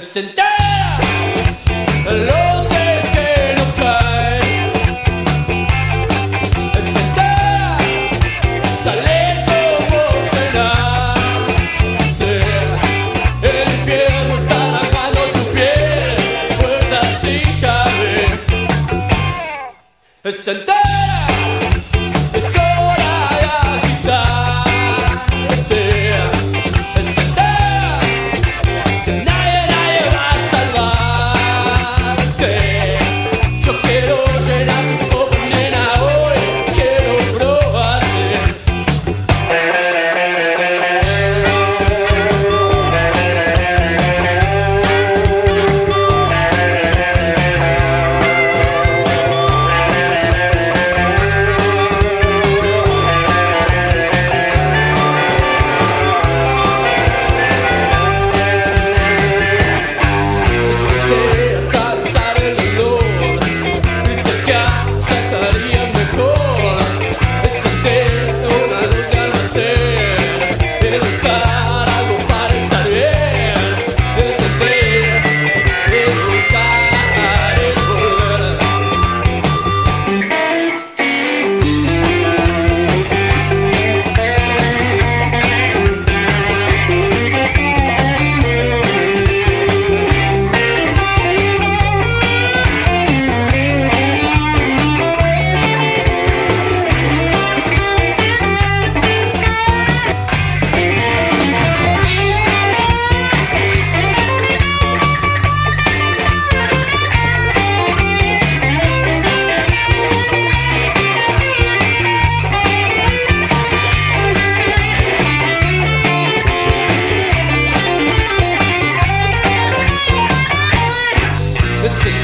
Sentar los que no caen. Sentar, sale como será. El infierno está bajando tu piel, puerta sin llave. Sentar. Yeah.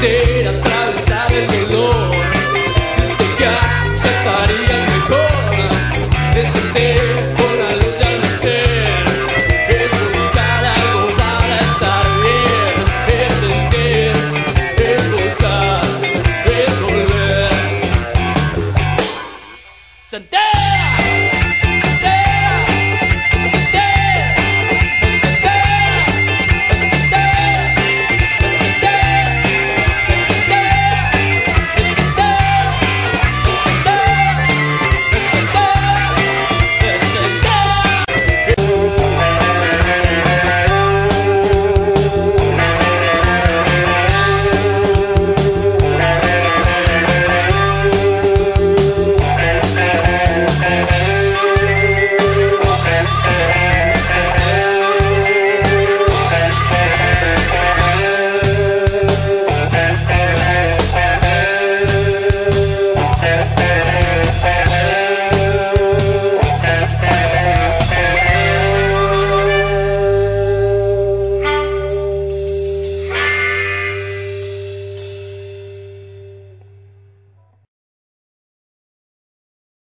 quisiera atravesar el dolor, desde que ya estaría mejor, desde